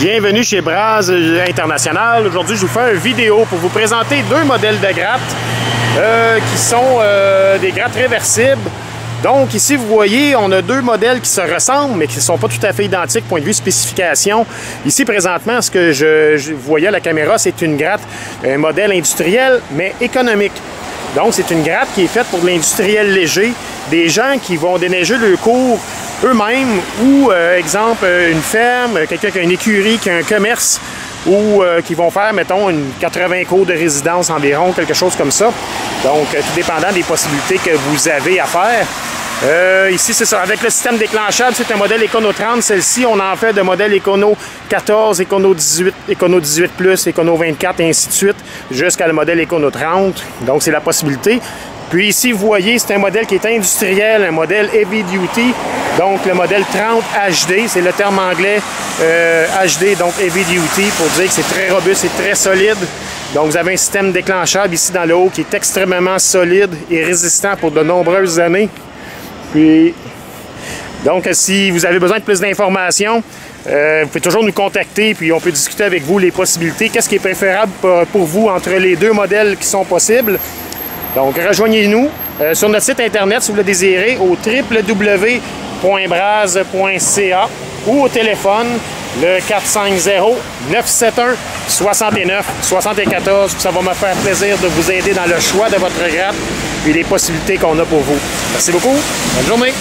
Bienvenue chez Braz International. Aujourd'hui, je vous fais une vidéo pour vous présenter deux modèles de grattes euh, qui sont euh, des grattes réversibles. Donc ici, vous voyez, on a deux modèles qui se ressemblent, mais qui ne sont pas tout à fait identiques point de vue spécification. Ici, présentement, ce que je, voyais à la caméra, c'est une gratte, un modèle industriel, mais économique. Donc, c'est une gratte qui est faite pour l'industriel léger, des gens qui vont déneiger le cours eux-mêmes ou, euh, exemple, une ferme, quelqu'un qui a une écurie, qui a un commerce ou euh, qui vont faire, mettons, une 80 cours de résidence environ, quelque chose comme ça. Donc, euh, tout dépendant des possibilités que vous avez à faire. Euh, ici, c'est ça. Avec le système déclenchable, c'est un modèle Econo 30. Celle-ci, on en fait de modèles Econo 14, Econo 18, Econo 18 Plus, Econo 24 et ainsi de suite, jusqu'à le modèle Econo 30. Donc, c'est la possibilité. Puis ici, vous voyez, c'est un modèle qui est industriel, un modèle heavy duty. Donc, le modèle 30 HD, c'est le terme anglais euh, HD, donc heavy duty, pour dire que c'est très robuste et très solide. Donc, vous avez un système déclenchable ici dans le haut qui est extrêmement solide et résistant pour de nombreuses années. Puis, donc, si vous avez besoin de plus d'informations, euh, vous pouvez toujours nous contacter, puis on peut discuter avec vous les possibilités. Qu'est-ce qui est préférable pour vous entre les deux modèles qui sont possibles? Donc, rejoignez-nous euh, sur notre site internet si vous le désirez au www.braz.ca ou au téléphone le 450-971-69-74. Ça va me faire plaisir de vous aider dans le choix de votre gratte et les possibilités qu'on a pour vous. Merci beaucoup. Bonne journée.